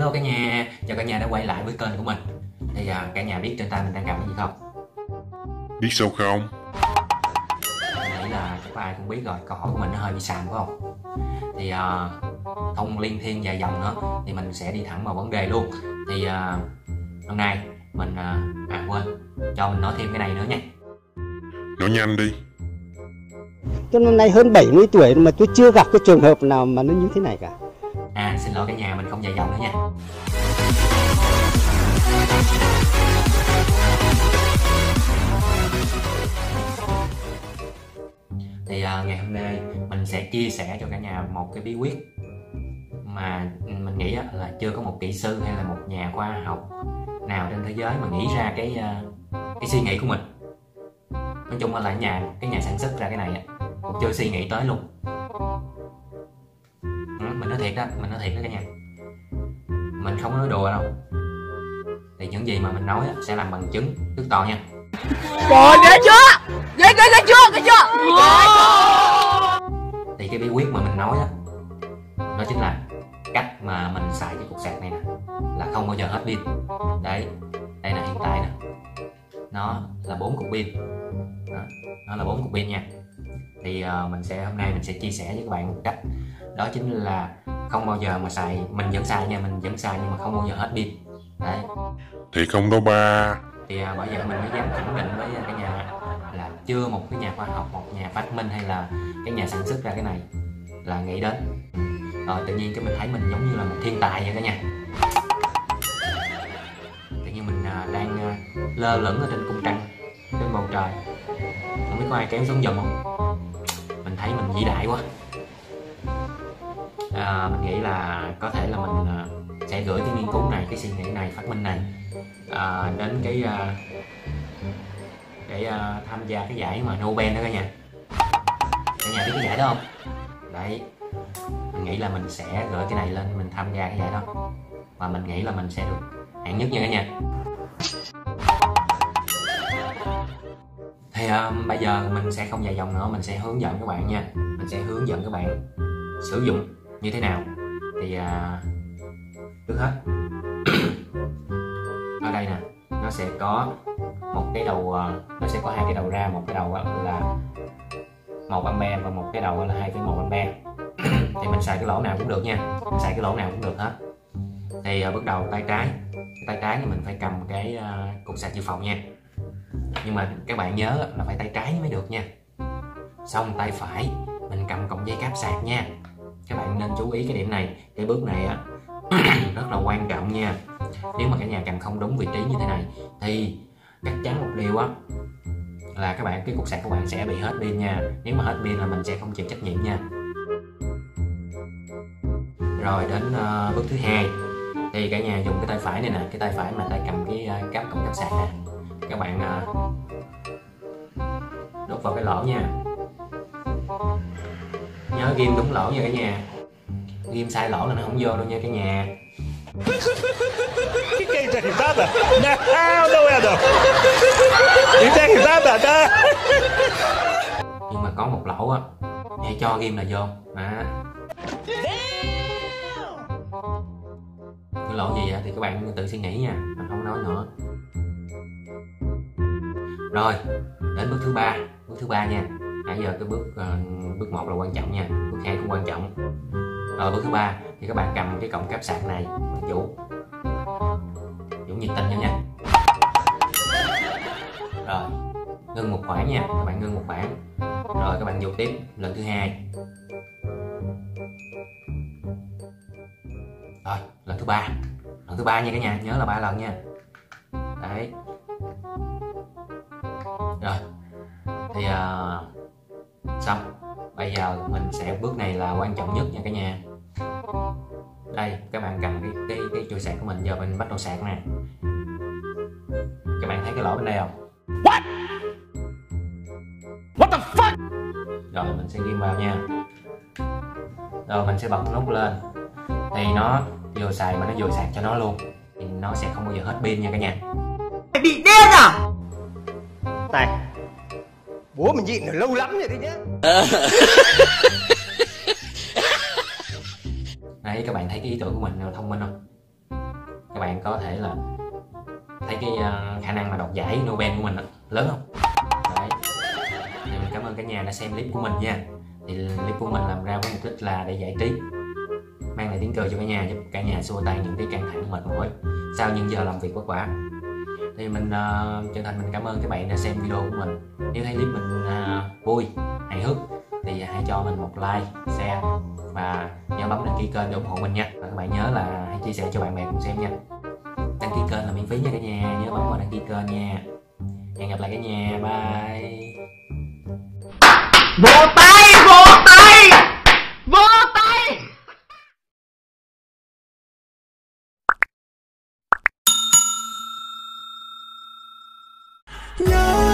Hello cả nhà, chào cả nhà đã quay lại với kênh của mình Thì à, cả nhà biết trên tay mình đang cầm cái gì không? Biết sao không? Mình nghĩ là chắc ai cũng biết rồi, câu hỏi của mình nó hơi bị xàm phải không? Thì à, không liên thiên dài dòng nữa Thì mình sẽ đi thẳng vào vấn đề luôn Thì à, hôm nay mình à, à quên, cho mình nói thêm cái này nữa nha Nói nhanh đi Tôi năm nay hơn 70 tuổi mà tôi chưa gặp cái trường hợp nào mà nó như thế này cả. À xin lỗi cả nhà, mình không dài dòng nữa nha. Thì à, ngày hôm nay mình sẽ chia sẻ cho cả nhà một cái bí quyết mà mình nghĩ là chưa có một kỹ sư hay là một nhà khoa học nào trên thế giới mà nghĩ ra cái à, cái suy nghĩ của mình. Nói chung là nhà cái nhà sản xuất ra cái này cũng chưa suy nghĩ tới luôn thiệt đó mình nói thiệt đó cả nhà. Mình không nói đùa đâu. Thì những gì mà mình nói á, sẽ làm bằng chứng thước to nha. Trời ghê chưa? Ghê ghê ghê chưa? Ghê chưa? Thì cái bí quyết mà mình nói đó đó chính là cách mà mình xài cái cục sạc này nè là không bao giờ hết pin. Đấy đây là hiện tại nè. Nó là bốn cục pin. Đó, nó là bốn cục pin nha. Thì uh, mình sẽ hôm nay mình sẽ chia sẻ với các bạn một cách. Đó chính là không bao giờ mà xài. Mình vẫn xài nha mình vẫn xài nhưng mà không bao giờ hết pin. Đấy. Thì không đâu ba. Thì à, bởi vậy mình mới dám khẳng định với à, cả nhà là chưa một cái nhà khoa học một nhà phát minh hay là cái nhà sản xuất ra cái này là nghĩ đến. Rồi tự nhiên cái mình thấy mình giống như là một thiên tài vậy cả nhà. Tự nhiên mình à, đang à, lơ lửng ở trên cung trăng trên bầu trời. Không biết có ai kéo xuống giùm không? Mình thấy mình vĩ đại quá à, mình nghĩ là có thể là mình à, sẽ gửi cái nghiên cứu này cái suy nghĩ này phát minh này à, đến cái à, để à, tham gia cái giải mà Nobel đó cả nhà. Cả nhà biết cái giải đó không? Đấy mình nghĩ là mình sẽ gửi cái này lên mình tham gia cái giải đó. Và mình nghĩ là mình sẽ được hạng nhất nha cả nhà. Thì um, bây giờ mình sẽ không dài dòng nữa mình sẽ hướng dẫn các bạn nha. Mình sẽ hướng dẫn các bạn sử dụng như thế nào. Thì à, trước hết. Ở đây nè nó sẽ có một cái đầu à, nó sẽ có hai cái đầu ra một cái đầu là một ampe và một cái đầu là hai một ampe thì mình xài cái lỗ nào cũng được nha mình xài cái lỗ nào cũng được hết. Thì ở bước đầu tay trái cái tay trái thì mình phải cầm cái à, cục sạc dự phòng nha. Nhưng mà các bạn nhớ là phải tay trái mới được nha. Xong tay phải mình cầm cọng dây cáp sạc nha các bạn nên chú ý cái điểm này cái bước này á rất là quan trọng nha. Nếu mà cả nhà cầm không đúng vị trí như thế này thì chắc chắn một điều á là các bạn cái cục sạc của bạn sẽ bị hết pin nha. Nếu mà hết pin là mình sẽ không chịu trách nhiệm nha. Rồi đến uh, bước thứ hai. Thì cả nhà dùng cái tay phải này nè cái tay phải mà tay cầm cái uh, cáp cổng cáp sạc nè. Các bạn uh, đút vào cái lỗ nha nhớ ghim đúng lỗ nha cả nhà ghim sai lỗ là nó không vô đâu nha cả nhà que, que é isso? É risada? Não, não é não. Isso é risada? Não. nhưng mà có một lỗ á hãy cho ghim là vô đó cái lỗ gì á thì các bạn tự suy nghĩ nha mình không nói nữa rồi đến bước thứ ba bước thứ ba nha nãy giờ cái bước ờ, bước một là quan trọng nha bước hai cũng quan trọng. Rồi bước thứ ba thì các bạn cầm cái cọng cáp sạc này vũ vũ nhiệt tình nha nha. Rồi ngưng một khoảng nha các bạn ngưng một khoảng. Rồi các bạn vô tiếp lần thứ hai. Rồi lần thứ ba lần thứ ba nha cả nhà nhớ là ba lần nha. Đấy. Rồi thì uh, xong bây giờ mình sẽ bước này là quan trọng nhất nha cả nhà. Đây các bạn cầm cái cái cái chuôi sạc của mình giờ mình bắt đầu sạc nè. Các bạn thấy cái lỗ bên đây không? What? What the fuck? rồi mình sẽ ghim vào nha. Rồi mình sẽ bật nút lên. Thì nó vừa xài mà nó vừa sạc cho nó luôn. Thì nó sẽ không bao giờ hết pin nha cả nhà. Mày bị điên à? Này, ủa mình nhịn lâu lắm rồi đấy nhá. đấy các bạn thấy cái ý tưởng của mình thông minh không? Các bạn có thể là thấy cái ờ, khả năng mà đoạt giải Nobel của mình đó, lớn không? Đấy. Thì mình cảm ơn cả nhà đã xem clip của mình nha. Thì clip của mình làm ra với mục đích là để giải trí mang lại tiếng cười cho cả nhà giúp cả nhà xua tan những cái căng thẳng mệt mỏi. Sau những giờ làm việc vất vả thì mình uh, chân thành mình cảm ơn các bạn đã xem video của mình. Nếu thấy clip mình uh, vui hài hước thì hãy cho mình một like share và nhớ bấm đăng ký kênh để ủng hộ mình nha. Và các bạn nhớ là hãy chia sẻ cho bạn bè cùng xem nha. Đăng ký kênh là miễn phí nha cả nhà. Nhớ bấm vào đăng ký kênh nha. Hẹn gặp lại cả nhà. Bye. Vỗ tay, vỗ nhớ